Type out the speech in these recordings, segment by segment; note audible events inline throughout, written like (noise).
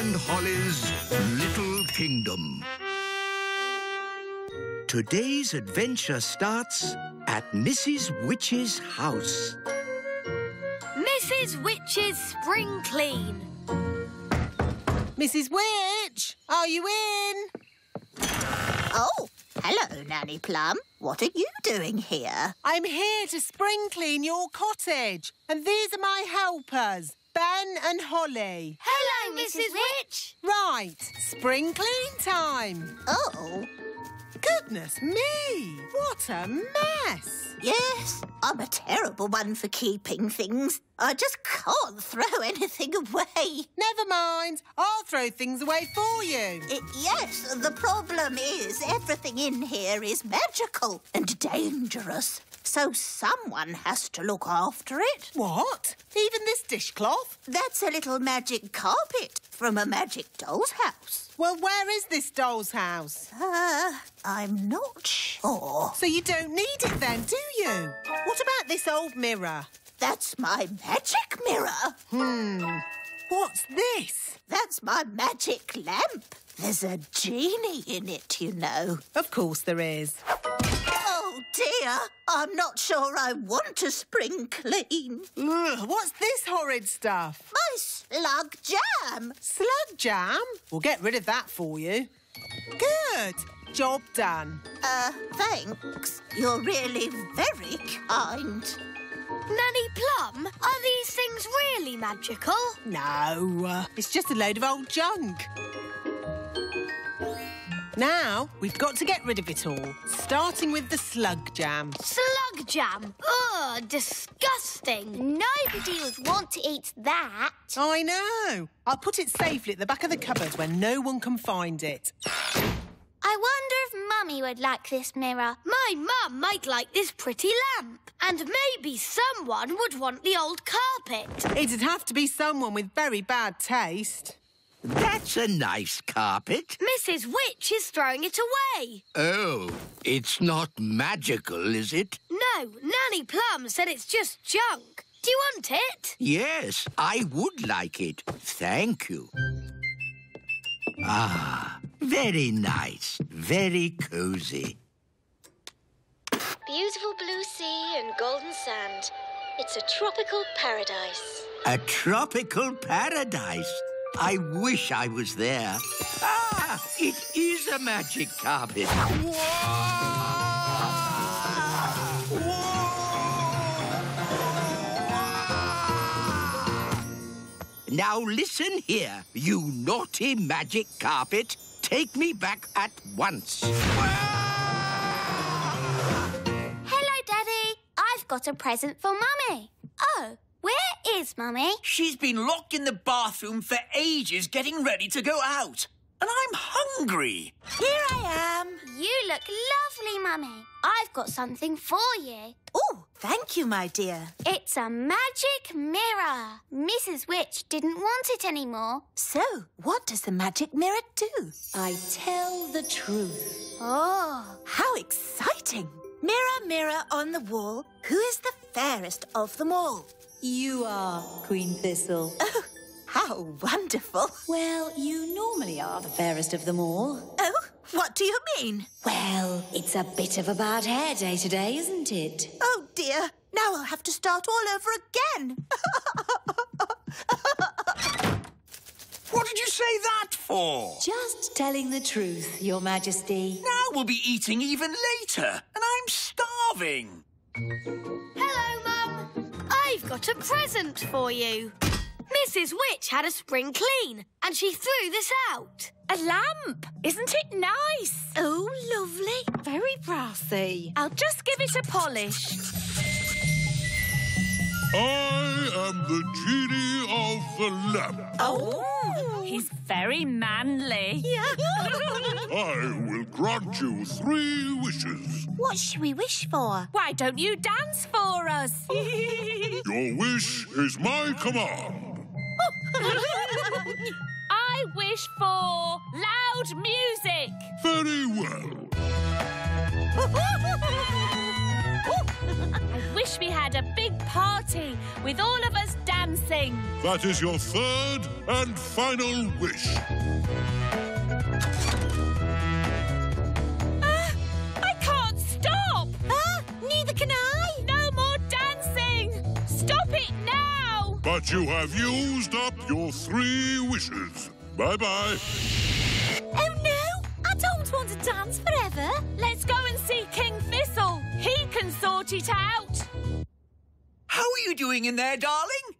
and Holly's Little Kingdom. Today's adventure starts at Mrs. Witch's house. Mrs. Witch's Spring Clean. Mrs. Witch, are you in? Oh, hello, Nanny Plum. What are you doing here? I'm here to spring clean your cottage. And these are my helpers, Ben and Holly. Hello, Mrs. Witch. Right, spring clean time. Oh, Goodness me, what a mess. yes, I'm a terrible one for keeping things. I just can't throw anything away. Never mind, I'll throw things away for you. It, yes, the problem is everything in here is magical and dangerous. So someone has to look after it. What? Even this dishcloth? That's a little magic carpet from a magic doll's house. Well, where is this doll's house? Uh, I'm not sure. So you don't need it then, do you? What about this old mirror? That's my magic mirror. Hmm. What's this? That's my magic lamp. There's a genie in it, you know. Of course there is. Dear, I'm not sure I want to spring clean. Ugh, what's this horrid stuff? My slug jam. Slug jam? We'll get rid of that for you. Good. Job done. Uh, thanks. You're really very kind. Nanny Plum, are these things really magical? No, uh, it's just a load of old junk. Now, we've got to get rid of it all, starting with the slug jam. Slug jam. Ugh, disgusting. Nobody would want to eat that. I know. I'll put it safely at the back of the cupboard where no one can find it. I wonder if Mummy would like this mirror. My mum might like this pretty lamp. And maybe someone would want the old carpet. It'd have to be someone with very bad taste. That's a nice carpet. Mrs. Witch is throwing it away. Oh, it's not magical, is it? No, Nanny Plum said it's just junk. Do you want it? Yes, I would like it. Thank you. Ah, very nice. Very cozy. Beautiful blue sea and golden sand. It's a tropical paradise. A tropical paradise. I wish I was there. Ah, it is a magic carpet. Now listen here, you naughty magic carpet. Take me back at once. Hello, Daddy. I've got a present for Mummy. Oh, is Mummy? She's been locked in the bathroom for ages getting ready to go out. And I'm hungry. Here I am. You look lovely, Mummy. I've got something for you. Oh, thank you, my dear. It's a magic mirror. Mrs. Witch didn't want it anymore. So, what does the magic mirror do? I tell the truth. Oh, How exciting! Mirror, mirror on the wall, who is the fairest of them all? You are, Queen Thistle. (laughs) Oh, how wonderful! Well, you normally are the fairest of them all. Oh, what do you mean? Well, it's a bit of a bad hair day today, isn't it? Oh dear, now I'll have to start all over again. (laughs) What did you say that for? Just telling the truth, Your Majesty. Now we'll be eating even later, and I'm starving. (laughs) Got a present for you. Mrs. Witch had a spring clean, and she threw this out. A lamp! Isn't it nice? Oh, lovely. Very brassy. I'll just give it a polish. I am the genie of the lamp. Oh, he's very manly. (laughs) I will grant you three wishes. what should we wish for? Why don't you dance for us? (laughs) Your wish is my command. (laughs) I wish for loud music. Very well. I wish we had a big party with all of us dancing. That is your third and final wish. Ah, I can't stop. Ah, neither can I. No more dancing. Stop it now. But you have used up your three wishes. Bye-bye. Oh no! I don't want to dance forever. Let's go and see King Thistle. He can sort it out. How are you doing in there, darling?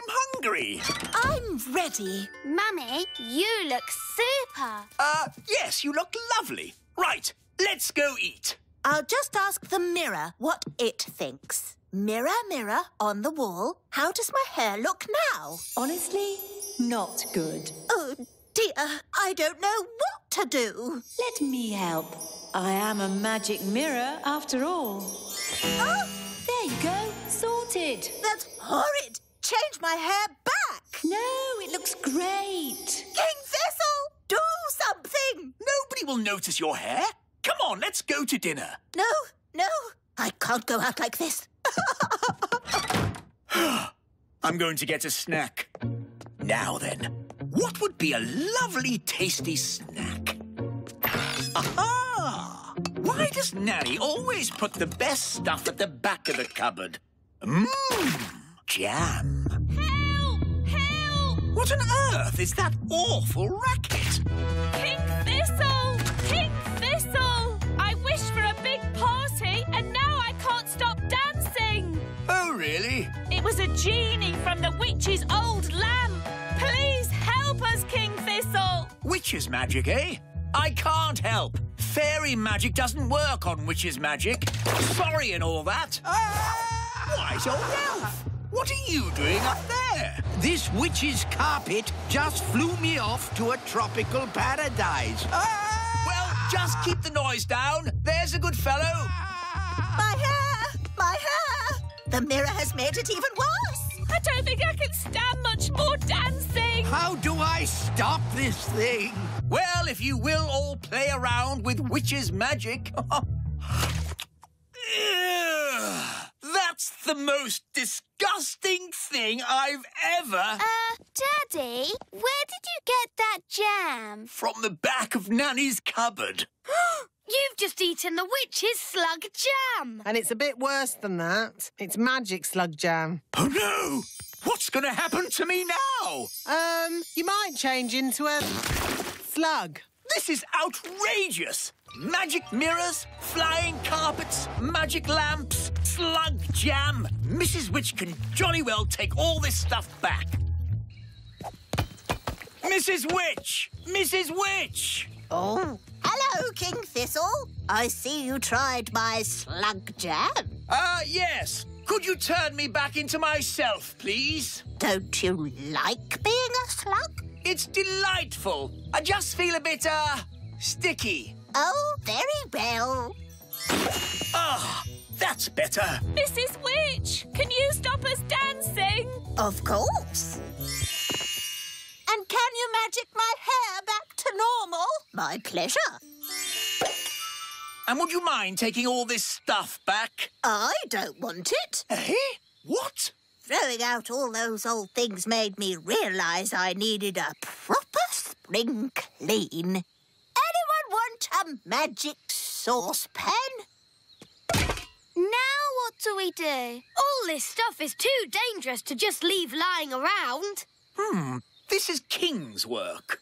I'm hungry. I'm ready. Mummy, you look super. Uh, yes, you look lovely. Right, let's go eat. I'll just ask the mirror what it thinks. Mirror, mirror on the wall, how does my hair look now? Honestly, not good. Oh, dear, I don't know what to do. Let me help. I am a magic mirror after all. Oh, There you go, sorted. that's horrid. Change my hair back. No, it looks great. King Thistle, do something. Nobody will notice your hair. Come on, let's go to dinner. No, no, I can't go out like this. (gasps) I'm going to get a snack. Now then, what would be a lovely, tasty snack? Aha! Why does Nanny always put the best stuff at the back of the cupboard? Mmm, jam. Help! Help! What on earth is that awful racket? King Thistle! King Thistle! I wished for a big party and now I can't stop dancing. Oh, really? It was a genie from the witch's old lamp. Please help us, King Thistle. Witch's magic, eh? I can't help. Fairy magic doesn't work on witch's magic. Sorry and all that. Wise Old Elf? What are you doing up there? This witch's carpet just flew me off to a tropical paradise. Ah! Well, just keep the noise down. There's a good fellow. My hair, my hair. The mirror has made it even worse. I don't think I can stand much more dancing. How do I stop this thing? Well, if you will all play around with witch's magic. (laughs) (laughs) Ugh, That's the most disgusting thing I've ever. Uh, Daddy, where did you get that jam? From the back of Nanny's cupboard. (gasps) You've just eaten the witch's slug jam. And it's a bit worse than that. It's magic slug jam. Oh no! What's going to happen to me now? Um, you might change into a slug. This is outrageous! Magic mirrors, flying carpets, magic lamps, slug jam. Mrs. Witch can jolly well take all this stuff back. Mrs. Witch! Mrs. Witch! Oh, hello, King Thistle. I see you tried my slug jam. Ah, yes. Could you turn me back into myself, please? Don't you like being a slug? It's delightful. I just feel a bit, uh, sticky. Oh, very well. Ah, that's better. Mrs. Witch, can you stop us dancing? Of course. And can you magic my hair back to normal? My pleasure. And would you mind taking all this stuff back? I don't want it. Eh? What? Throwing out all those old things made me realise I needed a proper spring clean. Anyone want a magic saucepan? Now what do we do? All this stuff is too dangerous to just leave lying around. Hmm, this is King's work.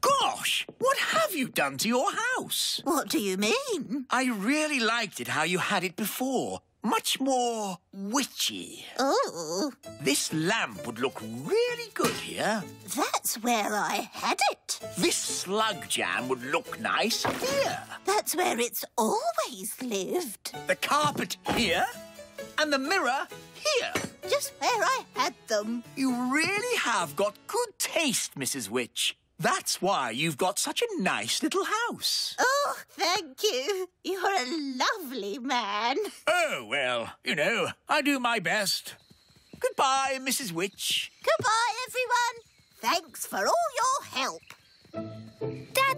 Gosh, what have you done to your house? What do you mean? I really liked it how you had it before. Much more witchy. Oh, This lamp would look really good here. that's where I had it. This slug jam would look nice here. That's where it's always lived. The carpet here. And the mirror here. Just where I had them. You really have got good taste, Mrs. Witch. That's why you've got such a nice little house. Oh, thank you. You're a lovely man. Oh, well, you know, I do my best. Goodbye, Mrs. Witch. Goodbye, everyone. Thanks for all your help.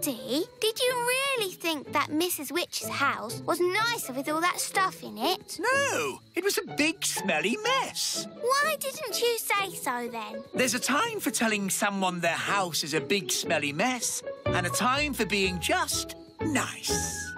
Daddy, did you really think that Mrs. Witch's house was nicer with all that stuff in it? No, it was a big, smelly mess. Why didn't you say so then? There's a time for telling someone their house is a big, smelly mess, and a time for being just nice.